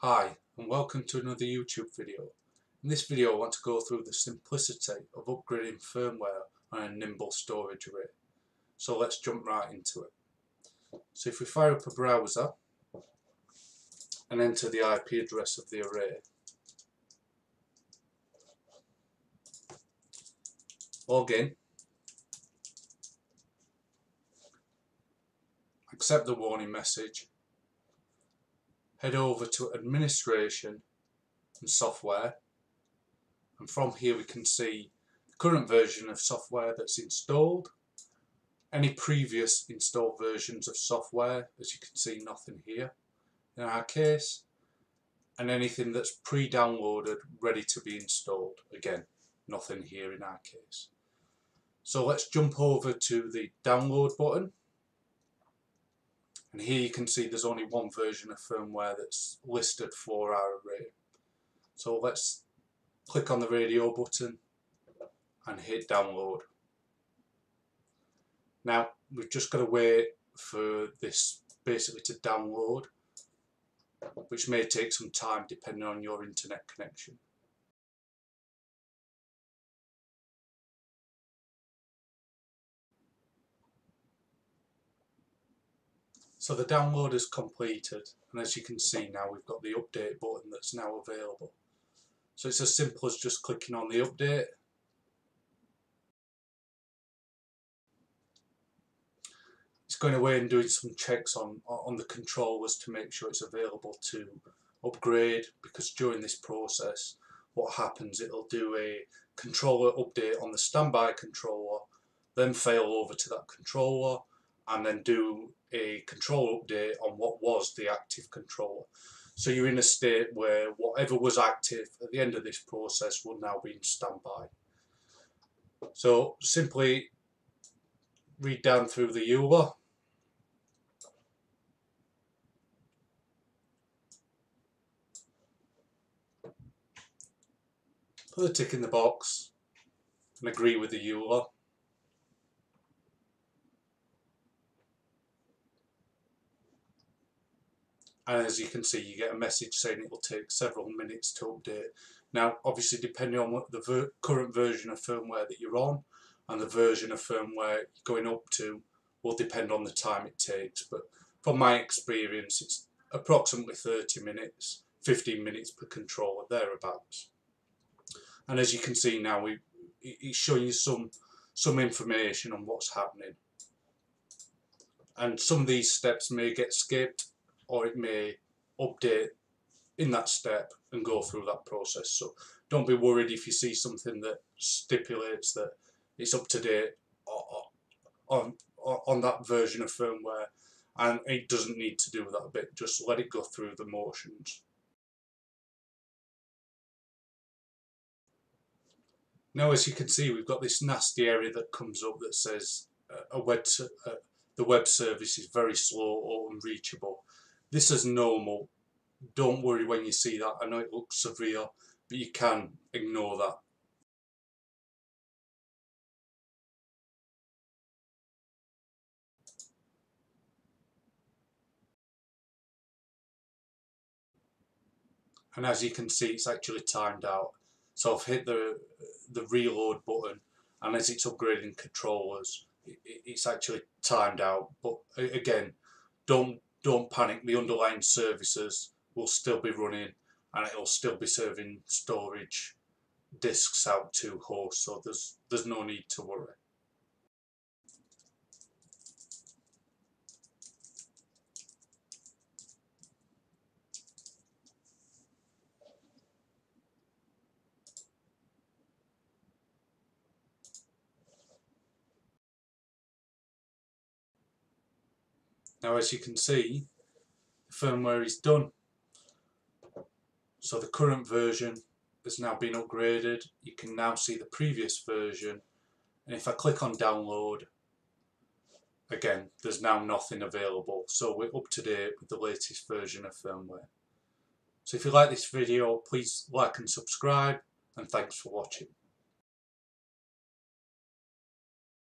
Hi and welcome to another YouTube video. In this video I want to go through the simplicity of upgrading firmware on a Nimble storage array. So let's jump right into it. So if we fire up a browser and enter the IP address of the array, log in, accept the warning message head over to administration and software. And from here we can see the current version of software that's installed. Any previous installed versions of software as you can see nothing here in our case. And anything that's pre-downloaded ready to be installed. Again nothing here in our case. So let's jump over to the download button and here you can see there's only one version of firmware that's listed for our array. So let's click on the radio button and hit download. Now we've just got to wait for this basically to download which may take some time depending on your internet connection. So the download is completed and as you can see now we've got the update button that's now available. So it's as simple as just clicking on the update it's going away and doing some checks on on the controllers to make sure it's available to upgrade because during this process what happens it'll do a controller update on the standby controller then fail over to that controller and then do a control update on what was the active controller. So you're in a state where whatever was active at the end of this process will now be in standby. So simply read down through the EULA. Put a tick in the box and agree with the EULA. And as you can see you get a message saying it will take several minutes to update. Now obviously depending on what the ver current version of firmware that you're on and the version of firmware you're going up to will depend on the time it takes. But from my experience it's approximately 30 minutes 15 minutes per controller thereabouts. And as you can see now we it's showing you some some information on what's happening. And some of these steps may get skipped or it may update in that step and go through that process. So don't be worried if you see something that stipulates that it's up to date on, on, on that version of firmware and it doesn't need to do that a bit, just let it go through the motions. Now as you can see we've got this nasty area that comes up that says uh, a web uh, the web service is very slow or unreachable. This is normal. Don't worry when you see that. I know it looks severe, but you can ignore that. and as you can see it's actually timed out so I've hit the the reload button and as it's upgrading controllers it's actually timed out but again don't don't panic, the underlying services will still be running and it'll still be serving storage disks out to hosts, so there's there's no need to worry. Now as you can see, the firmware is done. So the current version has now been upgraded. You can now see the previous version. And if I click on download, again, there's now nothing available. So we're up to date with the latest version of firmware. So if you like this video, please like and subscribe and thanks for watching.